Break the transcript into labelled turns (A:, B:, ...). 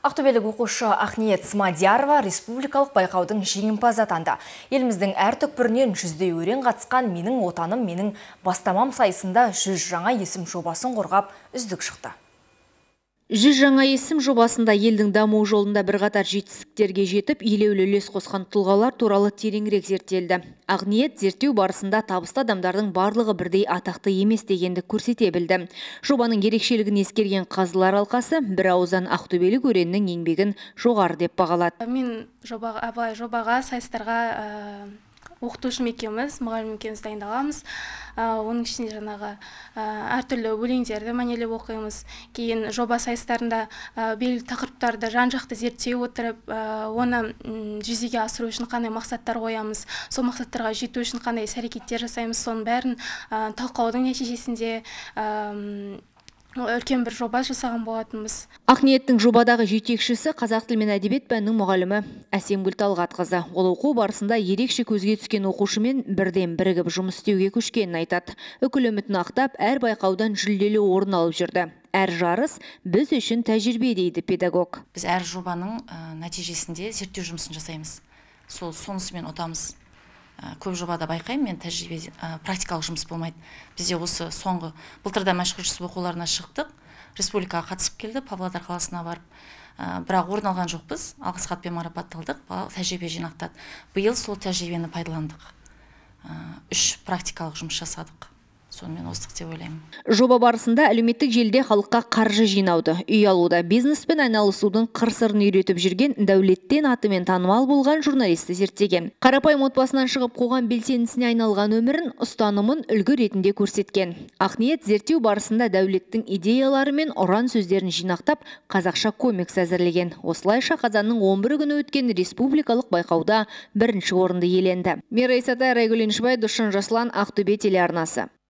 A: Ақтөбелік оқушы Ақниет Смадиярова республикалық байқаудың жеңімпазы атанды. Еліміздің әр түкпірінен жүздей өрен қатысқан менің отаным, менің бастамам сайысында жүз жаңа есім жобасын қорғап үздік шықты.
B: Жүз жаңа есім жобасында елдің даму жолында бірқатар жетістіктерге жетіп, елеулі үлес қосқан тұлғалар туралы тереңірек зерттелді. Ақниет зерттеу барысында табысты адамдардың барлығы бірдей атақты емес дегенді көрсете білді. Жобаның ерекшелігін ескерген қазылар алқасы бір ауыздан ақтөбелік өреннің еңбегін жоғары деп бағалады.
C: Мен жобаға, жобаға сайыстарға оқытушым екеуміз мұғалім екеуміз дайындаламыз оның ішінде жаңағы әртүрлі өлеңдерді мәнерлеп оқимыз. Кейін жоба сайыстарында белгілі тақырыптарды жан жақты зерттей отырып оны жүзеге асыру үшін қандай мақсаттар қоямыз сол мақсаттарға жету үшін қандай іс әрекеттер жасаймыз соның бәрін талқылаудың нәтижесінде үлкен бір жоба жасаған болатынбыз.
B: Ақниеттің жобадағы жетекшісі қазақ тілі мен әдебиет пәнінің мұғалімі әсемгүл талғатқызы. Ол оқу барысында ерекше көзге түскен оқушымен бірден бірігіп жұмыс істеуге көшкенін айтады. Үкіл үмітін ақтап әр байқаудан жүлделі орын алып жүрді. Әр жарыс біз үшін тәжірибе дейді педагог.
D: Біз әр жобаның нәтижесінде зерттеу жұмысын жасаймыз. Сол сонысымен ұтамыз. Көп жобада байқаймын мен тәжірибе практикалық жұмыс болмайды. Бізде осы соңғы былтырда мәшһүр жүсіп оқуларына шықтық. Республикаға қатысып келді павлодар қаласына барып. Бірақ орын алған жоқпыз. Алғыс хатпен марапатталдық тәжірибе жинақтады биыл сол тәжірибені пайдаландық. Үш практикалық жұмыс жасадық. Сонымен остық деп ойлаймын.
B: Жоба барысында әлеуметтік желіде халыққа қаржы жинауды үй алуда бизнеспен айналысудың қыр сырын үйретіп жүрген дәулеттен атымен танымал болған журналисті зерттеген. Қарапайым отбасынан шығып қоғам белсендісіне айналған өмірін ұстанымын үлгі ретінде көрсеткен. Ақниет зерттеу барысында дәулеттің идеялары мен ұран сөздерін жинақтап қазақша комикс әзірлеген. Осылайша қазанның 11 күні өткен республикалық байқауда бірінші орынды иеленді. Мира исатай райгүл еншібай досжан жасұлан ақтөбе телеарнасы.